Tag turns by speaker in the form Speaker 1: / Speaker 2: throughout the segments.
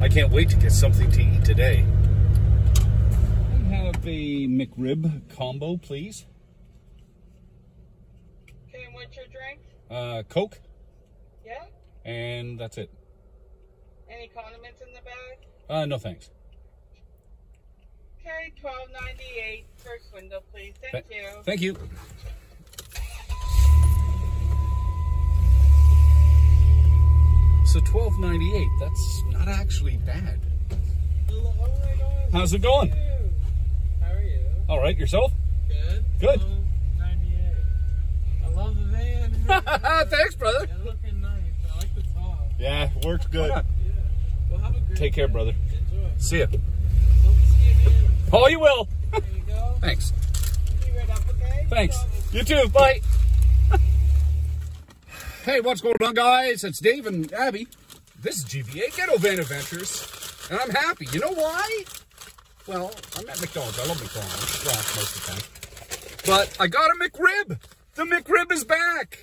Speaker 1: I can't wait to get something to eat today. I have a McRib combo, please.
Speaker 2: Okay, and what's your drink?
Speaker 1: Uh, Coke,
Speaker 2: Yeah?
Speaker 1: and that's it.
Speaker 2: Any condiments in the bag?
Speaker 1: Uh, no thanks.
Speaker 2: Okay, twelve ninety eight first window, please. Thank
Speaker 1: Th-
Speaker 2: you.
Speaker 1: Thank you. So twelve ninety eight. That's not actually bad.
Speaker 2: Hello, oh God.
Speaker 1: How's it going?
Speaker 2: you? How are you?
Speaker 1: All right, yourself?
Speaker 2: Good.
Speaker 1: Good.
Speaker 2: 98. I love the van.
Speaker 1: Thanks, brother.
Speaker 2: It's looking nice. I like the top.
Speaker 1: Yeah, works good.
Speaker 2: Yeah. Well, have a great
Speaker 1: Take care,
Speaker 2: day.
Speaker 1: brother.
Speaker 2: Enjoy.
Speaker 1: See ya.
Speaker 2: Hope to see you again.
Speaker 1: Oh, you will.
Speaker 2: There you go.
Speaker 1: Thanks.
Speaker 2: Be right up, okay?
Speaker 1: Thanks. You too. Bye. Hey, what's going on, guys? It's Dave and Abby. This is GVA Ghetto Van Adventures, and I'm happy. You know why? Well, I'm at McDonald's. I love McDonald's. Well, most of the time. But I got a McRib. The McRib is back.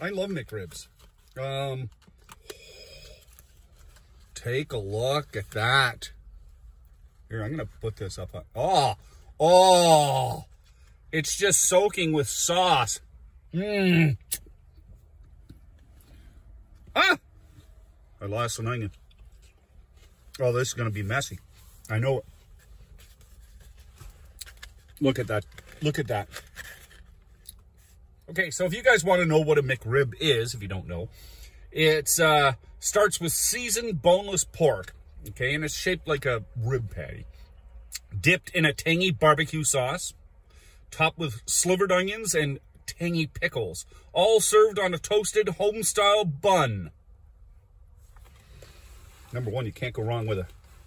Speaker 1: I love McRibs. Um, take a look at that. Here, I'm gonna put this up. Oh, oh. It's just soaking with sauce. Mmm. Ah! I lost an onion. Oh, this is going to be messy. I know it. Look at that. Look at that. Okay, so if you guys want to know what a McRib is, if you don't know, it's uh starts with seasoned boneless pork. Okay, and it's shaped like a rib patty. Dipped in a tangy barbecue sauce topped with slivered onions and tangy pickles, all served on a toasted home-style bun. Number one, you can't go wrong with a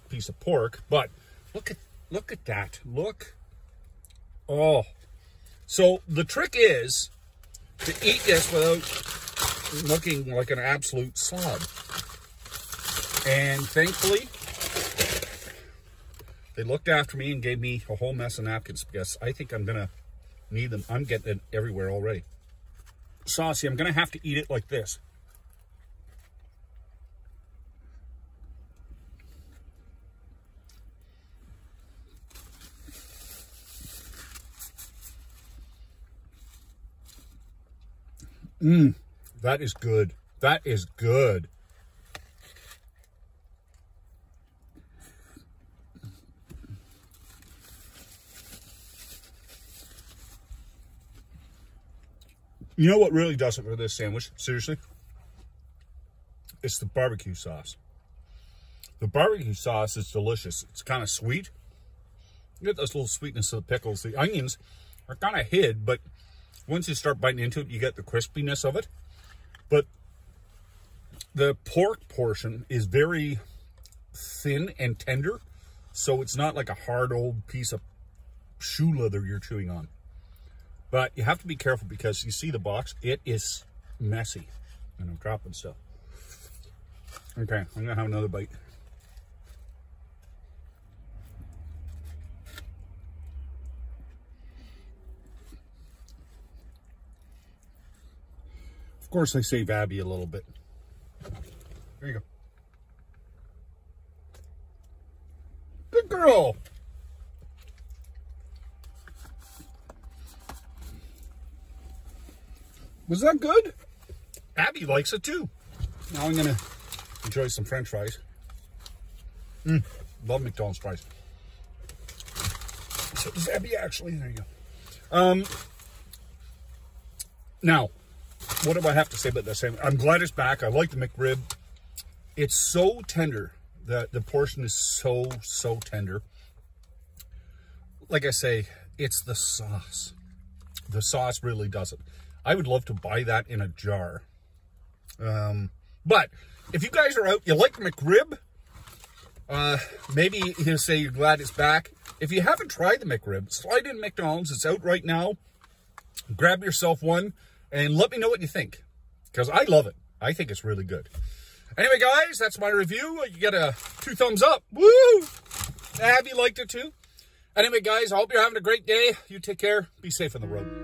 Speaker 1: piece of pork, but look at look at that. Look. Oh. So the trick is to eat this without looking like an absolute slob. And thankfully, they looked after me and gave me a whole mess of napkins because I think I'm gonna need them. I'm getting it everywhere already. Saucy, I'm gonna have to eat it like this. Mmm, that is good. That is good. You know what really does it for this sandwich? Seriously? It's the barbecue sauce. The barbecue sauce is delicious. It's kind of sweet. You get this little sweetness of the pickles. The onions are kind of hid, but once you start biting into it, you get the crispiness of it. But the pork portion is very thin and tender, so it's not like a hard old piece of shoe leather you're chewing on. But you have to be careful because you see the box, it is messy. And I'm dropping stuff. Okay, I'm gonna have another bite. Of course, I save Abby a little bit. There you go. Good girl. Was that good? Abby likes it too. Now I'm gonna enjoy some french fries. Mmm, love McDonald's fries. So does Abby actually, there you go. Um, now, what do I have to say about this? I'm glad it's back. I like the McRib. It's so tender. The, the portion is so, so tender. Like I say, it's the sauce. The sauce really does it. I would love to buy that in a jar. Um, but if you guys are out, you like McRib, uh, maybe you say you're glad it's back. If you haven't tried the McRib, slide in McDonald's. It's out right now. Grab yourself one and let me know what you think. Because I love it. I think it's really good. Anyway, guys, that's my review. You get a two thumbs up. Woo! Abby liked it too. Anyway, guys, I hope you're having a great day. You take care. Be safe on the road.